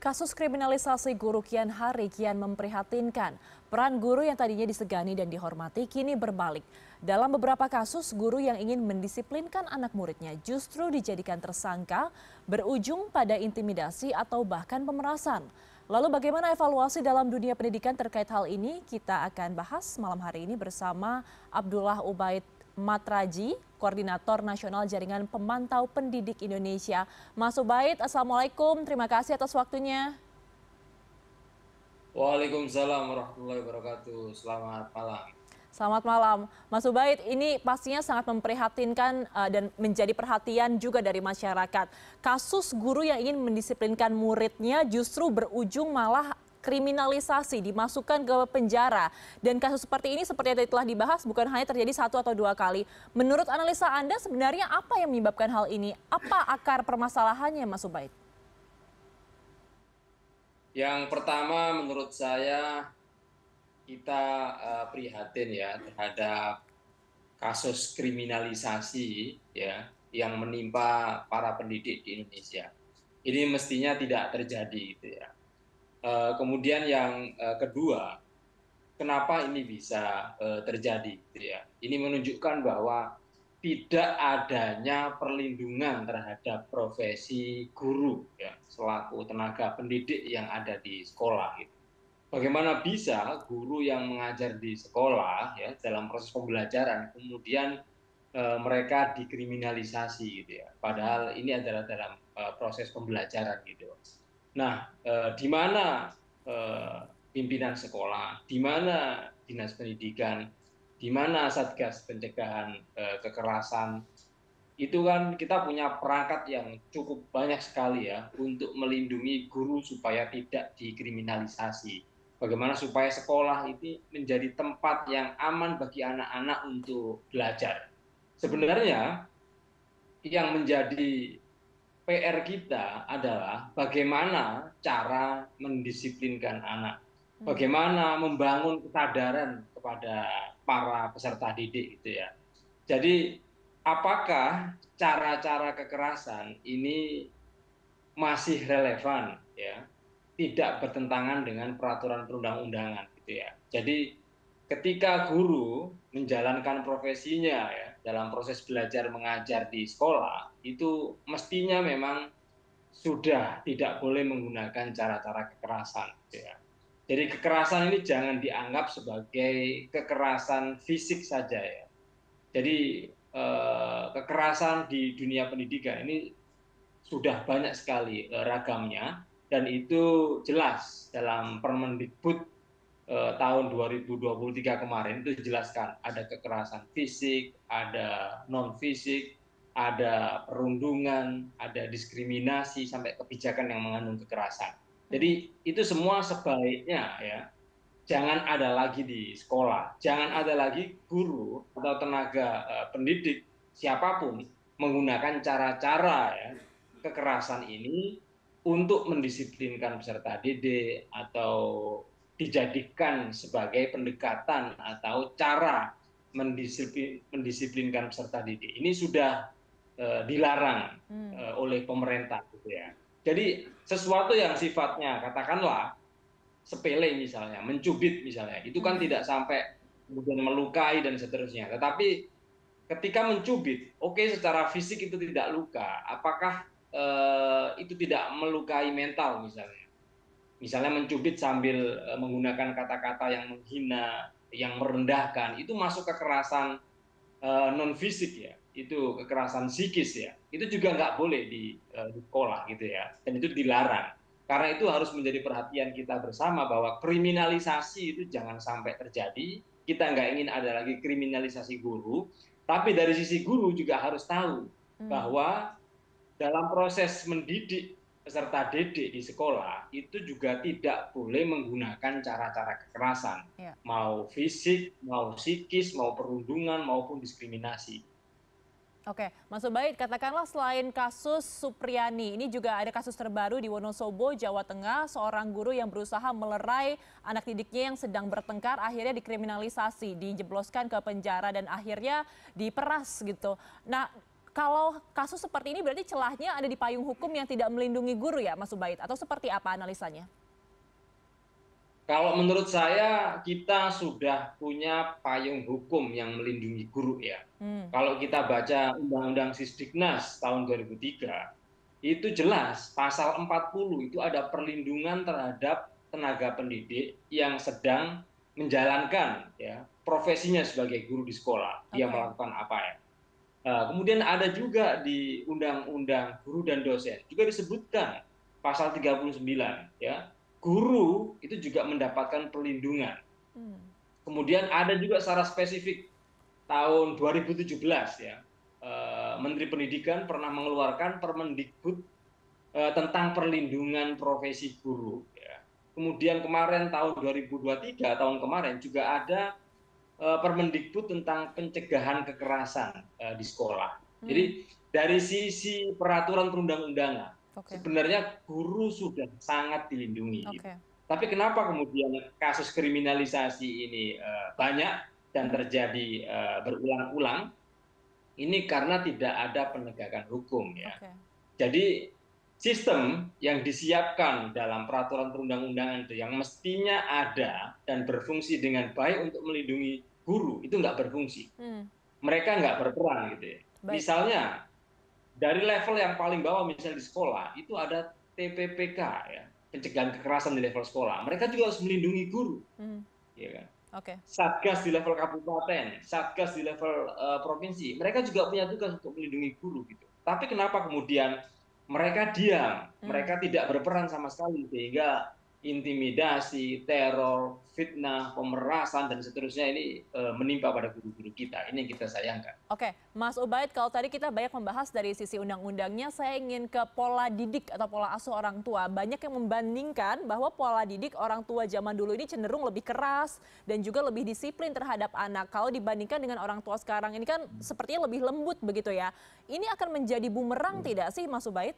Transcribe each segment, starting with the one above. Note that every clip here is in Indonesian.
Kasus kriminalisasi guru kian hari kian memprihatinkan. Peran guru yang tadinya disegani dan dihormati kini berbalik. Dalam beberapa kasus, guru yang ingin mendisiplinkan anak muridnya justru dijadikan tersangka, berujung pada intimidasi atau bahkan pemerasan. Lalu bagaimana evaluasi dalam dunia pendidikan terkait hal ini? Kita akan bahas malam hari ini bersama Abdullah Ubaid Matraji, Koordinator Nasional Jaringan Pemantau Pendidik Indonesia. Mas Ubaid, Assalamualaikum. Terima kasih atas waktunya. Waalaikumsalam warahmatullahi wabarakatuh. Selamat malam. Selamat malam, Mas Ubaid. Ini pastinya sangat memprihatinkan uh, dan menjadi perhatian juga dari masyarakat. Kasus guru yang ingin mendisiplinkan muridnya justru berujung malah kriminalisasi, dimasukkan ke penjara. Dan kasus seperti ini seperti yang telah dibahas bukan hanya terjadi satu atau dua kali. Menurut analisa Anda sebenarnya apa yang menyebabkan hal ini? Apa akar permasalahannya Mas Ubaid? Yang pertama menurut saya kita uh, prihatin ya terhadap kasus kriminalisasi ya yang menimpa para pendidik di Indonesia. Ini mestinya tidak terjadi gitu ya Eh, kemudian yang eh, kedua kenapa ini bisa eh, terjadi gitu ya ini menunjukkan bahwa tidak adanya perlindungan terhadap profesi guru ya selaku tenaga pendidik yang ada di sekolah gitu. Bagaimana bisa guru yang mengajar di sekolah ya dalam proses pembelajaran kemudian e, mereka dikriminalisasi gitu ya. Padahal ini adalah dalam e, proses pembelajaran gitu. Nah, eh, di mana eh, pimpinan sekolah, di mana dinas pendidikan, di mana satgas pencegahan eh, kekerasan, itu kan kita punya perangkat yang cukup banyak sekali ya untuk melindungi guru supaya tidak dikriminalisasi. Bagaimana supaya sekolah ini menjadi tempat yang aman bagi anak-anak untuk belajar. Sebenarnya yang menjadi PR kita adalah bagaimana cara mendisiplinkan anak, hmm. bagaimana membangun kesadaran kepada para peserta didik itu ya. Jadi apakah cara-cara kekerasan ini masih relevan ya, tidak bertentangan dengan peraturan perundang-undangan gitu ya. Jadi ketika guru menjalankan profesinya ya dalam proses belajar mengajar di sekolah itu mestinya memang sudah tidak boleh menggunakan cara-cara kekerasan. Ya. Jadi kekerasan ini jangan dianggap sebagai kekerasan fisik saja ya. Jadi eh, kekerasan di dunia pendidikan ini sudah banyak sekali eh, ragamnya dan itu jelas dalam Permendikbud Eh, tahun 2023 kemarin itu dijelaskan ada kekerasan fisik, ada non fisik, ada perundungan, ada diskriminasi sampai kebijakan yang mengandung kekerasan. Jadi itu semua sebaiknya ya jangan ada lagi di sekolah, jangan ada lagi guru atau tenaga uh, pendidik siapa pun menggunakan cara-cara ya kekerasan ini untuk mendisiplinkan peserta didik atau dijadikan sebagai pendekatan atau cara mendisiplin, mendisiplinkan peserta didik ini sudah uh, dilarang hmm. uh, oleh pemerintah gitu ya. Jadi sesuatu yang sifatnya katakanlah sepele misalnya, mencubit misalnya, itu kan hmm. tidak sampai kemudian melukai dan seterusnya. Tetapi ketika mencubit, oke okay, secara fisik itu tidak luka, apakah uh, itu tidak melukai mental misalnya? Misalnya mencubit sambil eh, menggunakan kata-kata yang menghina, yang merendahkan, itu masuk kekerasan uh, non fisik ya, itu kekerasan psikis ya, itu juga nggak boleh di, uh, di sekolah gitu ya, dan itu dilarang. Karena itu harus menjadi perhatian kita bersama bahwa kriminalisasi itu jangan sampai terjadi. Kita nggak ingin ada lagi kriminalisasi guru, tapi dari sisi guru juga harus tahu hmm. bahwa dalam proses mendidik peserta didik di sekolah itu juga tidak boleh menggunakan cara-cara kekerasan, ya. mau fisik, mau psikis, mau perundungan maupun diskriminasi. Oke, Mas Ubaid, katakanlah selain kasus Supriyani, ini juga ada kasus terbaru di Wonosobo, Jawa Tengah, seorang guru yang berusaha melerai anak didiknya yang sedang bertengkar, akhirnya dikriminalisasi, dijebloskan ke penjara dan akhirnya diperas gitu. Nah, kalau kasus seperti ini berarti celahnya ada di payung hukum yang tidak melindungi guru ya Mas Ubaid atau seperti apa analisanya? Kalau menurut saya kita sudah punya payung hukum yang melindungi guru ya. Hmm. Kalau kita baca Undang-Undang Sisdiknas tahun 2003, itu jelas pasal 40 itu ada perlindungan terhadap tenaga pendidik yang sedang menjalankan ya profesinya sebagai guru di sekolah. Dia melakukan apa ya? Uh, kemudian ada juga di Undang-Undang Guru dan Dosen juga disebutkan pasal 39 ya guru itu juga mendapatkan perlindungan. Hmm. Kemudian ada juga secara spesifik tahun 2017 ya, eh, Menteri Pendidikan pernah mengeluarkan Permendikbud eh, tentang perlindungan profesi guru. Ya. Kemudian kemarin tahun 2023 tahun kemarin juga ada Permendikbud tentang pencegahan kekerasan di sekolah. Hmm. Jadi dari sisi peraturan perundang-undangan sebenarnya guru sudah sangat dilindungi gitu. tapi kenapa kemudian kasus kriminalisasi ini eh, banyak dan terjadi eh, berulang-ulang ini karena tidak ada penegakan hukum ya jadi sistem yang disiapkan dalam peraturan perundang-undangan itu yang mestinya ada dan berfungsi dengan baik untuk melindungi guru itu nggak berfungsi. Hmm. mereka nggak berperan gitu ya. Misalnya dari level yang paling bawah misalnya di sekolah itu ada TPPK ya. Pencegahan kekerasan di level sekolah. Mereka juga harus melindungi guru. Hmm. ya kan? Okay. satgas di level kabupaten satgas di level uh, provinsi mereka juga punya tugas untuk melindungi guru gitu. Tapi kenapa kemudian mereka diam? Hmm. mereka tidak berperan sama sekali sehingga intimidasi, teror, fitnah, pemerasan dan seterusnya ini e, menimpa pada guru-guru kita. Ini yang kita sayangkan. Oke, Mas Ubaid, kalau tadi kita banyak membahas dari sisi undang-undangnya, saya ingin ke pola didik atau pola asuh orang tua. Banyak yang membandingkan bahwa pola didik orang tua zaman dulu ini cenderung lebih keras dan juga lebih disiplin terhadap anak. Kalau dibandingkan dengan orang tua sekarang ini kan sepertinya lebih lembut begitu ya. Ini akan menjadi bumerang hmm. tidak sih, Mas Ubaid?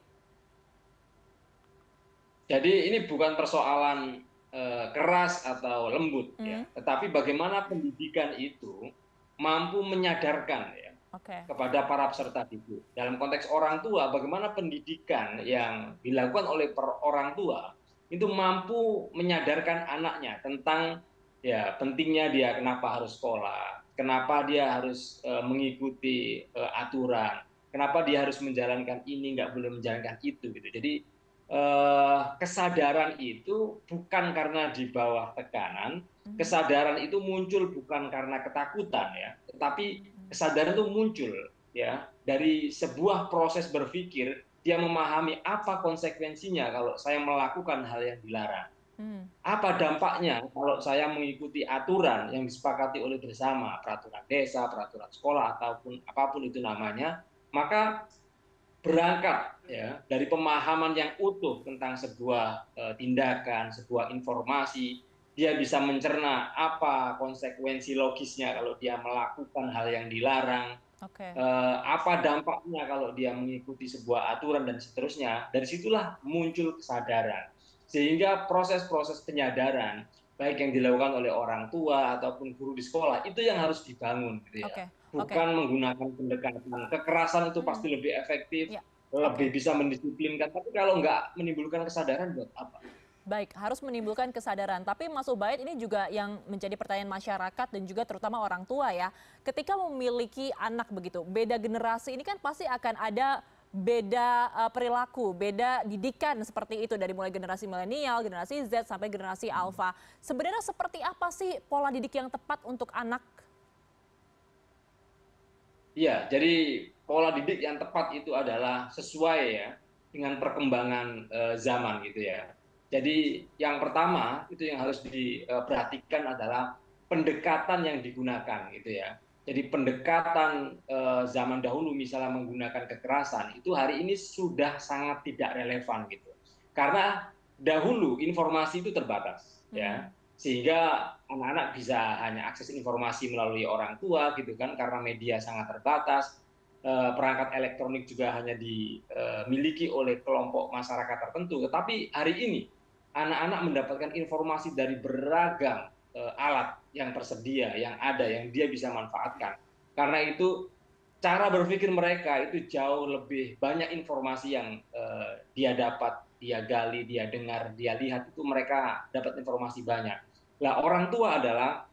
Jadi ini bukan persoalan eh, keras atau lembut ya. Hmm. tetapi bagaimana pendidikan itu mampu menyadarkan ya kepada para peserta didik. Dalam konteks orang tua bagaimana pendidikan yang dilakukan oleh orang tua itu mampu menyadarkan anaknya tentang ya pentingnya dia kenapa harus sekolah kenapa dia harus uh, mengikuti uh, aturan kenapa dia harus menjalankan ini nggak boleh menjalankan itu gitu. Jadi kesadaran itu bukan karena di bawah tekanan, hmm. kesadaran itu muncul bukan karena ketakutan ya, tetapi kesadaran itu muncul ya dari sebuah proses berpikir dia memahami apa konsekuensinya kalau saya melakukan hal yang dilarang. Hmm. Apa dampaknya kalau saya mengikuti aturan yang disepakati oleh bersama, peraturan desa, peraturan sekolah ataupun apa pun itu namanya, maka berangkat ya dari pemahaman yang utuh tentang sebuah uh, tindakan, sebuah informasi, dia bisa mencerna apa konsekuensi logisnya kalau dia melakukan hal yang dilarang, okay. uh, eh, apa dampaknya kalau dia mengikuti sebuah aturan dan seterusnya. Dari situlah muncul kesadaran, sehingga proses-proses penyadaran baik yang dilakukan oleh orang tua ataupun guru di sekolah itu yang harus dibangun, gitu ya. Okay bukan okay. menggunakan pendekatan kekerasan itu pasti hmm. lebih efektif ya. lebih okay. bisa mendisiplinkan tapi kalau nggak menimbulkan kesadaran buat apa Baik, harus menimbulkan kesadaran. Tapi Mas Ubaid ini juga yang menjadi pertanyaan masyarakat dan juga terutama orang tua ya. Ketika memiliki anak begitu, beda generasi ini kan pasti akan ada beda uh, perilaku, beda didikan seperti itu dari mulai generasi milenial, generasi Z sampai generasi Alpha. Sebenarnya seperti apa sih pola didik yang tepat untuk anak Iya, jadi pola didik yang tepat itu adalah sesuai ya dengan perkembangan uh, zaman gitu ya. Jadi yang pertama itu yang harus diperhatikan adalah pendekatan yang digunakan gitu ya. Jadi pendekatan uh, zaman dahulu misalnya menggunakan kekerasan itu hari ini sudah sangat tidak relevan gitu. Karena dahulu informasi itu terbatas ya. Sehingga anak-anak bisa hanya akses informasi melalui orang tua gitu kan karena media sangat terbatas. Eh, perangkat elektronik juga hanya dimiliki oleh kelompok masyarakat tertentu. Tetapi hari ini anak-anak mendapatkan informasi dari beragam eh, alat yang tersedia yang ada yang dia bisa manfaatkan. Karena itu cara berpikir mereka itu jauh lebih banyak informasi yang uh, dia dapat, dia gali, dia dengar, dia lihat itu mereka dapat informasi banyak. Nah orang tua adalah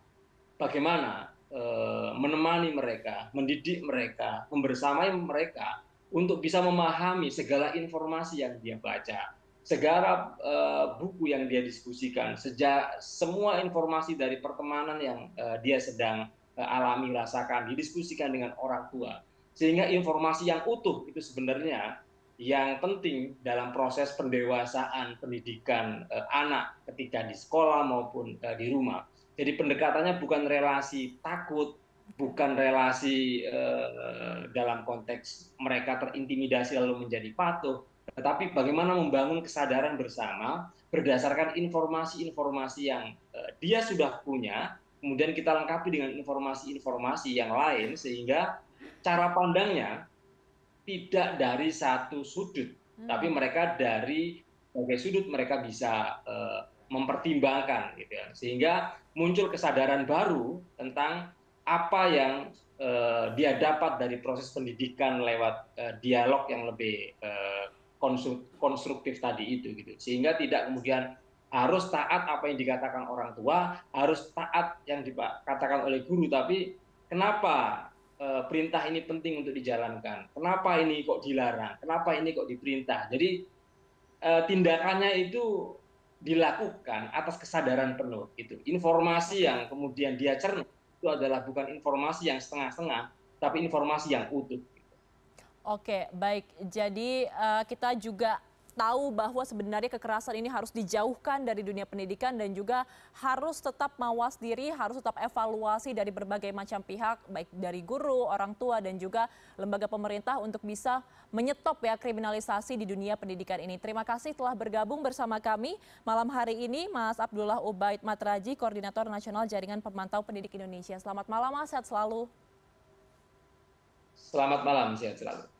bagaimana uh, menemani mereka, mendidik mereka, membersamai mereka untuk bisa memahami segala informasi yang dia baca, segala uh, buku yang dia diskusikan, sejak semua informasi dari pertemanan yang uh, dia sedang alami rasakan didiskusikan dengan orang tua. Sehingga informasi yang utuh itu sebenarnya yang penting dalam proses pendewasaan pendidikan eh, anak ketika di sekolah maupun eh, di rumah. Jadi pendekatannya bukan relasi takut, bukan relasi eh, dalam konteks mereka terintimidasi lalu menjadi patuh, tetapi bagaimana membangun kesadaran bersama berdasarkan informasi-informasi yang eh, dia sudah punya kemudian kita lengkapi dengan informasi-informasi yang lain sehingga cara pandangnya tidak dari satu sudut, hmm. tapi mereka dari berbagai sudut mereka bisa uh, mempertimbangkan gitu ya. Sehingga muncul kesadaran baru tentang apa yang uh, dia dapat dari proses pendidikan lewat uh, dialog yang lebih uh, konstruktif tadi itu gitu. Sehingga tidak kemudian harus taat apa yang dikatakan orang tua, harus taat yang dikatakan oleh guru, tapi kenapa perintah ini penting untuk dijalankan? Kenapa ini kok dilarang? Kenapa ini kok diperintah? Jadi e, tindakannya itu dilakukan atas kesadaran penuh. Itu informasi yang kemudian dia cerna itu adalah bukan informasi yang setengah-setengah, tapi informasi yang utuh. Oke, baik. Jadi uh, kita juga tahu bahwa sebenarnya kekerasan ini harus dijauhkan dari dunia pendidikan dan juga harus tetap mawas diri, harus tetap evaluasi dari berbagai macam pihak, baik dari guru, orang tua, dan juga lembaga pemerintah untuk bisa menyetop ya kriminalisasi di dunia pendidikan ini. Terima kasih telah bergabung bersama kami malam hari ini, Mas Abdullah Ubaid Matraji, Koordinator Nasional Jaringan Pemantau Pendidik Indonesia. Selamat malam, Mas. Sehat selalu. Selamat malam, sehat selalu.